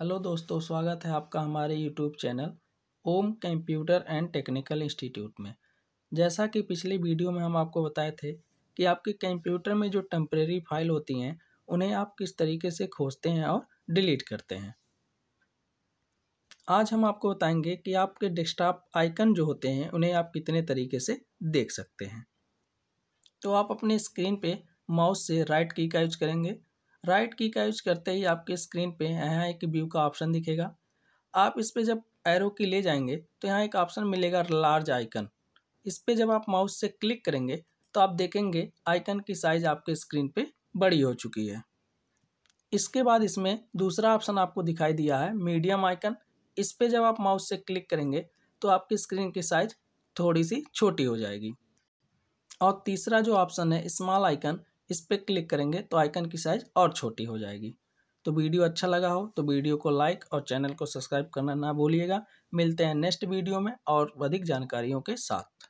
Hello दोस्तों, स्वागत है आपका हमारे YouTube channel Om computer and technical institute में। जैसा कि पिछली वीडियो में हम आपको बताए थे कि आपके कंप्यूटर में जो टेम्प्रेरी फ़ाइल होती हैं, उन्हें आप किस तरीके से खोजते हैं और डिलीट करते हैं। आज हम आपको बताएँगे कि आपके डेस्कटॉप आइकन जो होते हैं, उन्हें आप कितने तरीके से देख सकते हैं। तो आप अपने स्क्रीन पे माउस से राइट की का यूज़ करेंगे। राइट की का यूज़ करते ही आपके स्क्रीन पे यहाँ एक व्यू का ऑप्शन दिखेगा। आप इस पर जब एरो की ले जाएँगे तो यहाँ एक ऑप्शन मिलेगा लार्ज आइकन इस पर जब आप माउस से क्लिक करेंगे तो आप देखेंगे आइकन की साइज़ आपके स्क्रीन पे बड़ी हो चुकी है। इसके बाद इसमें दूसरा ऑप्शन आपको दिखाई दिया है मीडियम आइकन इस पर जब आप माउस से क्लिक करेंगे तो आपकी स्क्रीन की साइज़ थोड़ी सी छोटी हो जाएगी। और तीसरा जो ऑप्शन है स्मॉल आइकन इस पर क्लिक करेंगे तो आइकन की साइज़ और छोटी हो जाएगी। तो वीडियो अच्छा लगा हो तो वीडियो को लाइक और चैनल को सब्सक्राइब करना ना भूलिएगा। मिलते हैं नेक्स्ट वीडियो में और अधिक जानकारियों के साथ।